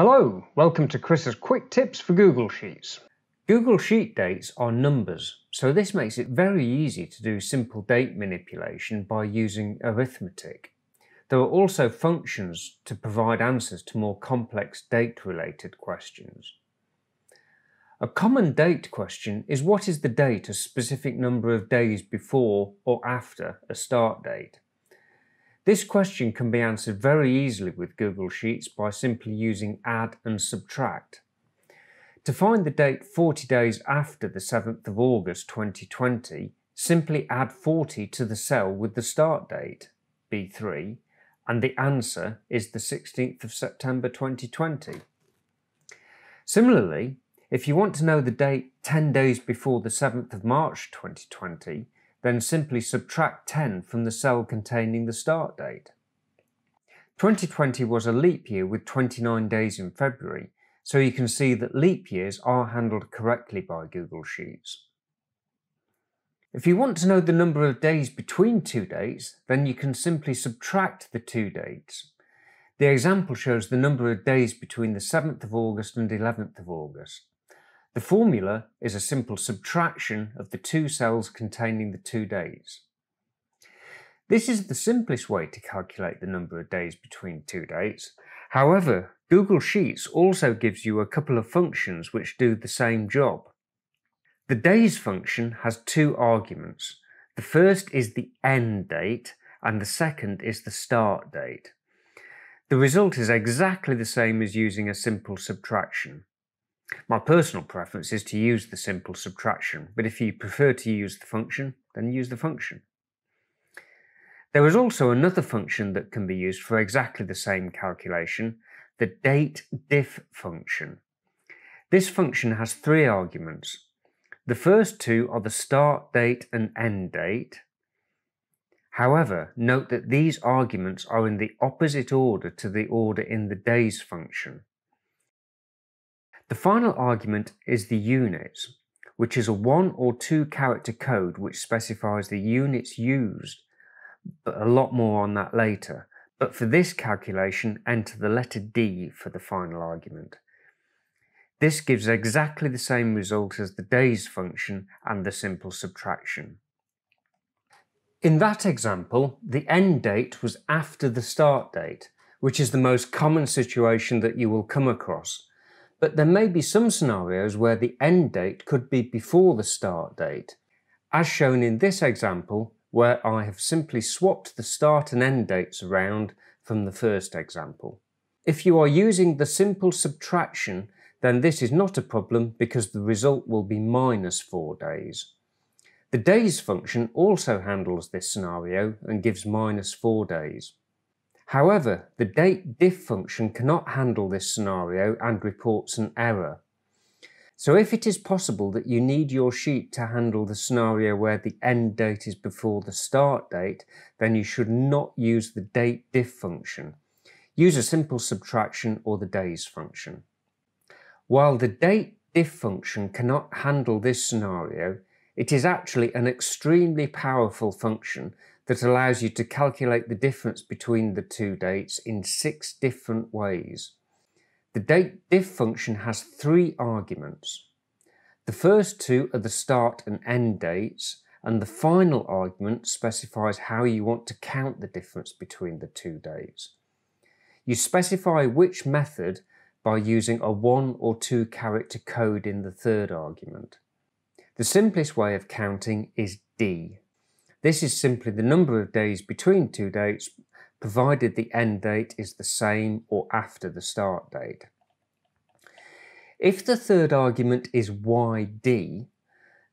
Hello, welcome to Chris's quick tips for Google Sheets. Google Sheet dates are numbers, so this makes it very easy to do simple date manipulation by using arithmetic. There are also functions to provide answers to more complex date-related questions. A common date question is what is the date a specific number of days before or after a start date? This question can be answered very easily with Google Sheets by simply using add and subtract. To find the date 40 days after the 7th of August 2020, simply add 40 to the cell with the start date, B3, and the answer is the 16th of September 2020. Similarly, if you want to know the date 10 days before the 7th of March 2020, then simply subtract 10 from the cell containing the start date. 2020 was a leap year with 29 days in February, so you can see that leap years are handled correctly by Google Sheets. If you want to know the number of days between two dates, then you can simply subtract the two dates. The example shows the number of days between the 7th of August and 11th of August. The formula is a simple subtraction of the two cells containing the two days. This is the simplest way to calculate the number of days between two dates. However, Google Sheets also gives you a couple of functions which do the same job. The days function has two arguments. The first is the end date and the second is the start date. The result is exactly the same as using a simple subtraction. My personal preference is to use the simple subtraction, but if you prefer to use the function, then use the function. There is also another function that can be used for exactly the same calculation, the date diff function. This function has three arguments. The first two are the start date and end date. However, note that these arguments are in the opposite order to the order in the days function. The final argument is the units, which is a one or two character code which specifies the units used, but a lot more on that later. But for this calculation, enter the letter D for the final argument. This gives exactly the same result as the days function and the simple subtraction. In that example, the end date was after the start date, which is the most common situation that you will come across. But there may be some scenarios where the end date could be before the start date, as shown in this example where I have simply swapped the start and end dates around from the first example. If you are using the simple subtraction, then this is not a problem because the result will be minus 4 days. The days function also handles this scenario and gives minus 4 days. However, the date diff function cannot handle this scenario and reports an error. So if it is possible that you need your sheet to handle the scenario where the end date is before the start date, then you should not use the date diff function. Use a simple subtraction or the days function. While the date diff function cannot handle this scenario, it is actually an extremely powerful function that allows you to calculate the difference between the two dates in six different ways. The date diff function has three arguments. The first two are the start and end dates, and the final argument specifies how you want to count the difference between the two dates. You specify which method by using a one or two character code in the third argument. The simplest way of counting is D. This is simply the number of days between two dates provided the end date is the same or after the start date. If the third argument is yd,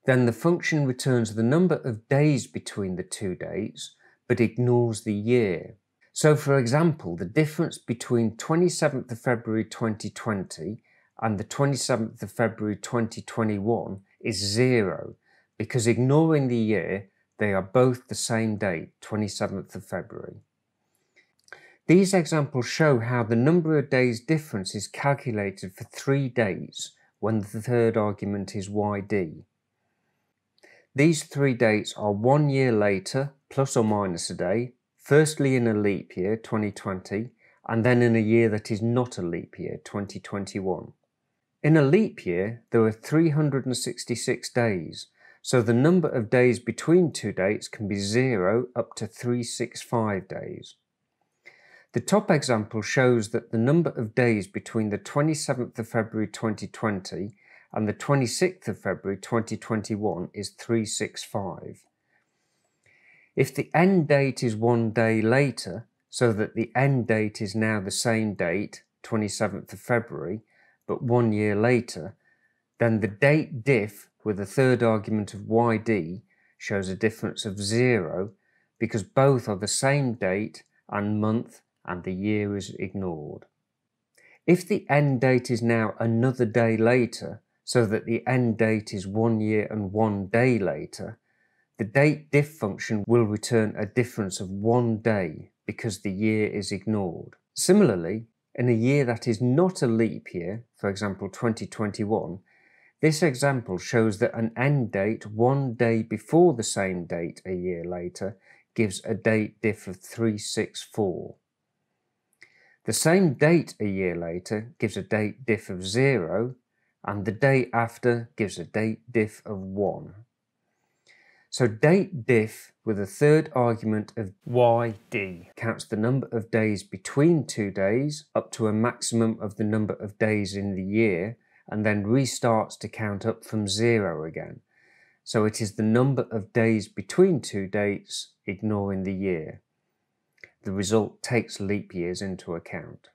then the function returns the number of days between the two dates, but ignores the year. So for example, the difference between 27th of February 2020 and the 27th of February 2021 is zero, because ignoring the year, they are both the same date, 27th of February. These examples show how the number of days difference is calculated for three days when the third argument is yd. These three dates are one year later, plus or minus a day, firstly in a leap year, 2020, and then in a year that is not a leap year, 2021. In a leap year, there are 366 days, so the number of days between two dates can be 0 up to 365 days. The top example shows that the number of days between the 27th of February 2020 and the 26th of February 2021 is 365. If the end date is one day later, so that the end date is now the same date, 27th of February, but one year later, then the date diff with the third argument of yd shows a difference of zero because both are the same date and month and the year is ignored. If the end date is now another day later, so that the end date is one year and one day later, the date diff function will return a difference of one day because the year is ignored. Similarly, in a year that is not a leap year, for example 2021, this example shows that an end date one day before the same date a year later gives a date diff of 364. The same date a year later gives a date diff of 0, and the day after gives a date diff of 1. So date diff with a third argument of yd counts the number of days between two days up to a maximum of the number of days in the year and then restarts to count up from zero again. So it is the number of days between two dates ignoring the year. The result takes leap years into account.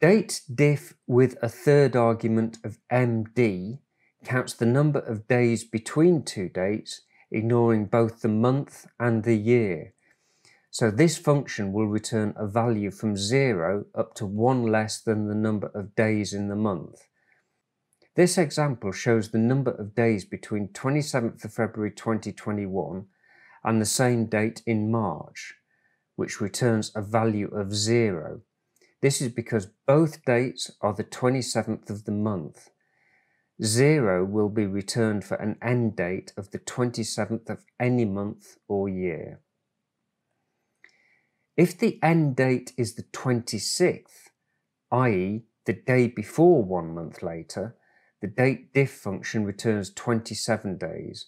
Date diff with a third argument of md counts the number of days between two dates, ignoring both the month and the year. So this function will return a value from 0 up to 1 less than the number of days in the month. This example shows the number of days between 27th of February 2021 and the same date in March, which returns a value of 0. This is because both dates are the 27th of the month. Zero will be returned for an end date of the 27th of any month or year. If the end date is the 26th, i.e. the day before one month later, the date diff function returns 27 days.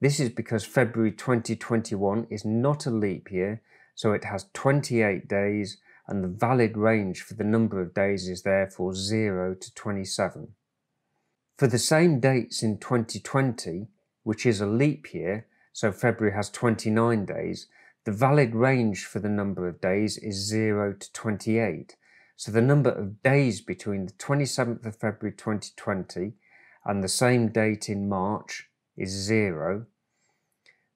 This is because February 2021 is not a leap year, so it has 28 days and the valid range for the number of days is therefore 0 to 27. For the same dates in 2020, which is a leap year, so February has 29 days, the valid range for the number of days is 0 to 28. So the number of days between the 27th of February 2020 and the same date in March is 0.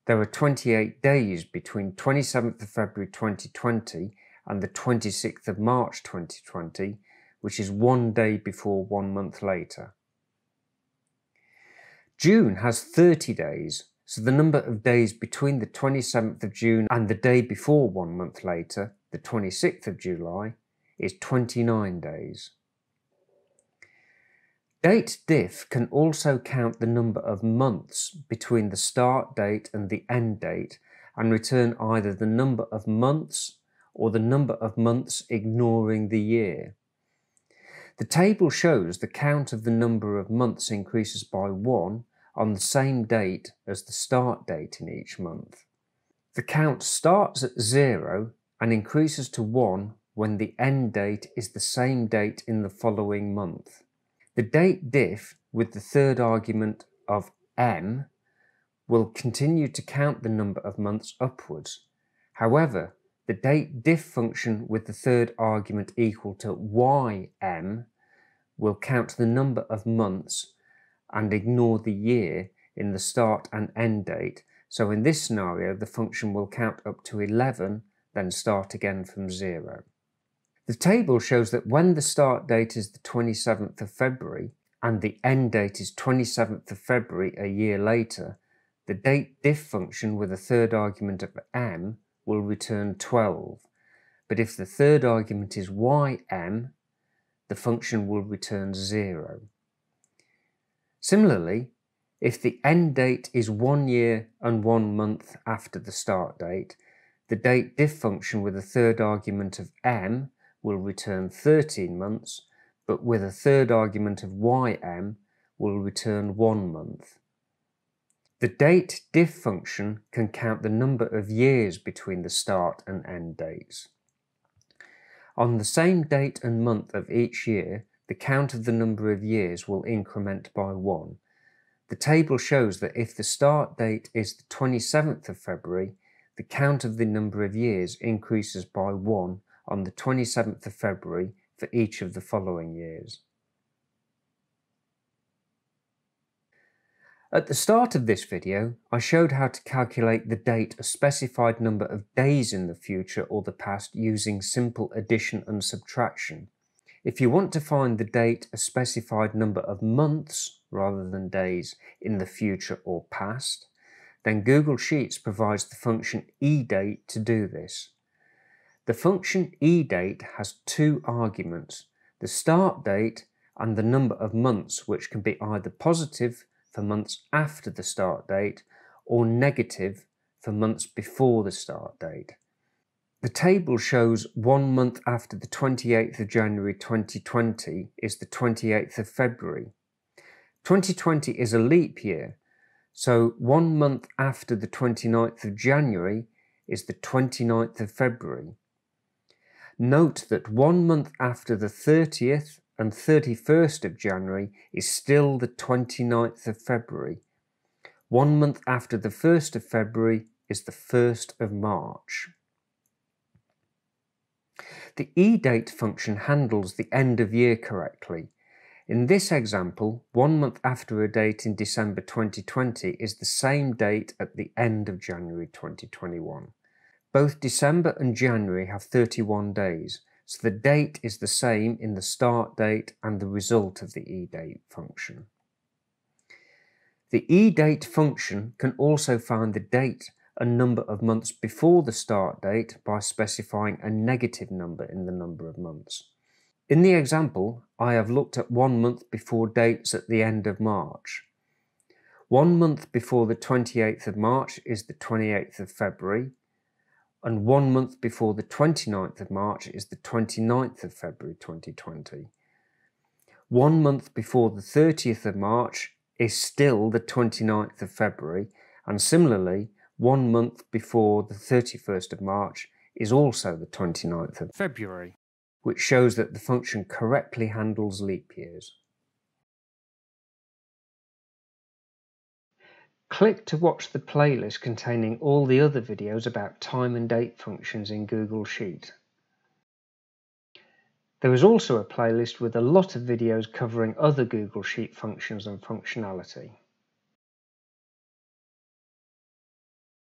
There are 28 days between 27th of February 2020 and the 26th of March 2020, which is one day before one month later. June has 30 days, so the number of days between the 27th of June and the day before one month later, the 26th of July, is 29 days. Date diff can also count the number of months between the start date and the end date and return either the number of months or the number of months ignoring the year. The table shows the count of the number of months increases by 1 on the same date as the start date in each month. The count starts at zero and increases to one when the end date is the same date in the following month. The date diff with the third argument of m will continue to count the number of months upwards. However, the date diff function with the third argument equal to ym will count the number of months and ignore the year in the start and end date. So in this scenario, the function will count up to 11, then start again from zero. The table shows that when the start date is the 27th of February and the end date is 27th of February a year later, the date diff function with a third argument of m will return 12. But if the third argument is ym, the function will return 0. Similarly, if the end date is one year and one month after the start date, the date diff function with a third argument of m will return 13 months, but with a third argument of ym will return 1 month. The date diff function can count the number of years between the start and end dates. On the same date and month of each year, the count of the number of years will increment by 1. The table shows that if the start date is the 27th of February, the count of the number of years increases by 1 on the 27th of February for each of the following years. At the start of this video, I showed how to calculate the date a specified number of days in the future or the past using simple addition and subtraction. If you want to find the date a specified number of months rather than days in the future or past, then Google Sheets provides the function eDate to do this. The function eDate has two arguments, the start date and the number of months which can be either positive for months after the start date or negative for months before the start date. The table shows one month after the 28th of January 2020 is the 28th of February. 2020 is a leap year, so one month after the 29th of January is the 29th of February. Note that one month after the 30th and 31st of January is still the 29th of February. One month after the 1st of February is the 1st of March. The eDate function handles the end of year correctly. In this example, one month after a date in December 2020 is the same date at the end of January 2021. Both December and January have 31 days, so the date is the same in the start date and the result of the eDate function. The eDate function can also find the date and number of months before the start date by specifying a negative number in the number of months. In the example, I have looked at one month before dates at the end of March. One month before the 28th of March is the 28th of February, and one month before the 29th of March is the 29th of February 2020. One month before the 30th of March is still the 29th of February, and similarly, one month before the 31st of March is also the 29th of February, which shows that the function correctly handles leap years. Click to watch the playlist containing all the other videos about time and date functions in Google Sheet. There is also a playlist with a lot of videos covering other Google Sheet functions and functionality.